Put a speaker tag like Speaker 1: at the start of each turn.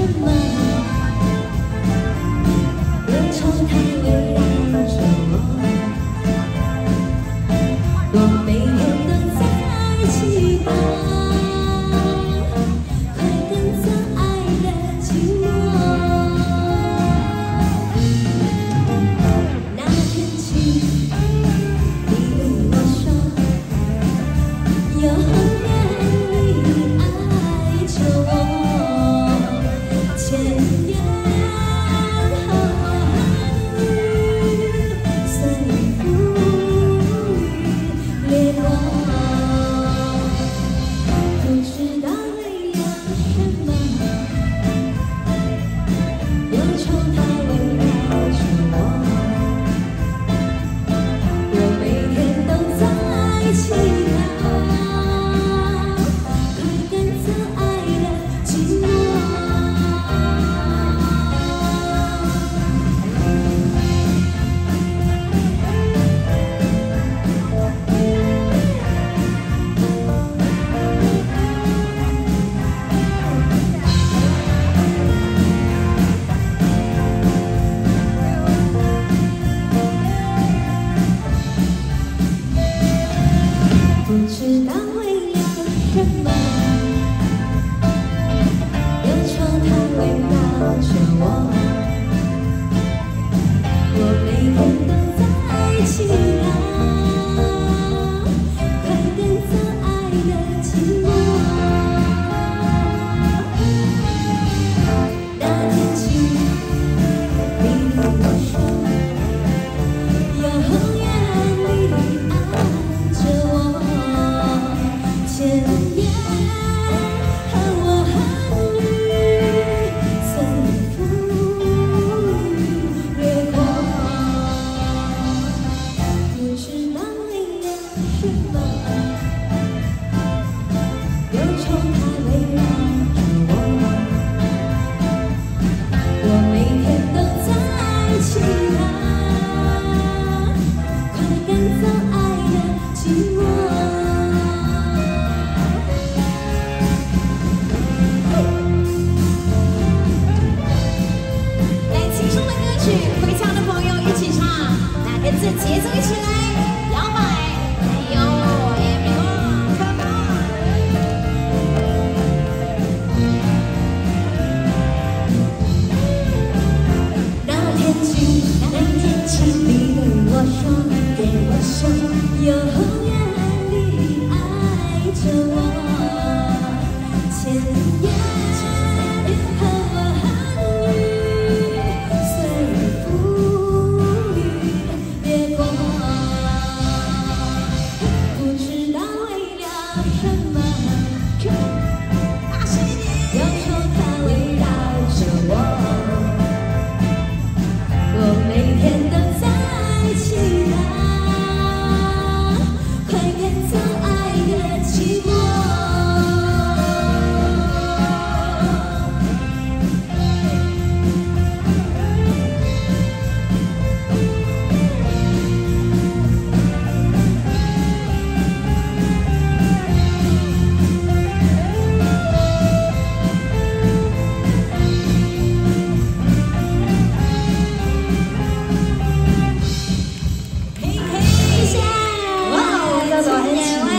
Speaker 1: 妈妈么有虫还会我
Speaker 2: tonight.